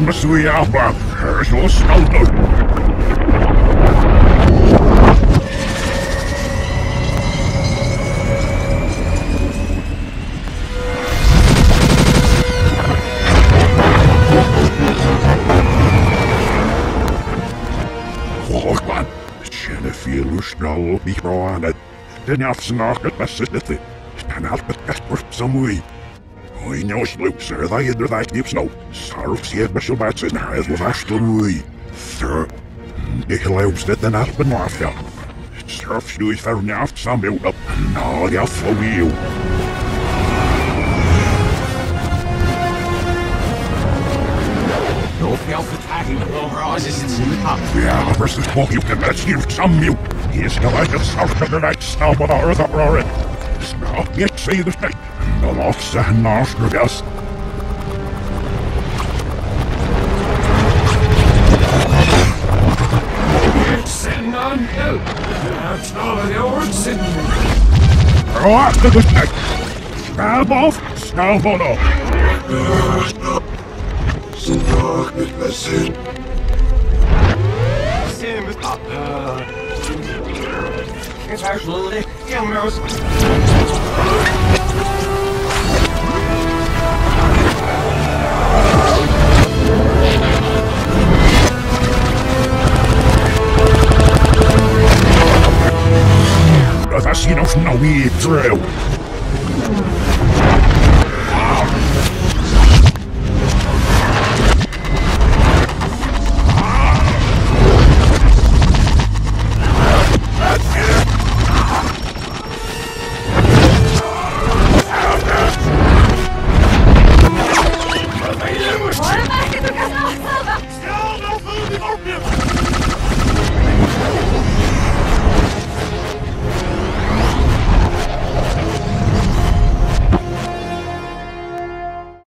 Masuya Alba, Herschel Snowden. Snel, ik wou aan het. Den afsnacht het beste niet Dan het best voor zijn moeite. Allt bäst bort som vi. Och i nås luxer där är det där knips nu. Sarf ser bäst bäst sen här är värst som vi. Så, det klävs det den alpen mafia. Sarf du i förnaft sambolat. Nå, jag får ju. Your self attacking rises its versus vad you can let's you some you. He's the like a south of the night snow of the earth uproaring. Snart get see the snake. Lost gas. Sitting on hill. That's all of origin. Throw after the snake. Stab off, stab on off. Sim up. It's actually you don't know me through.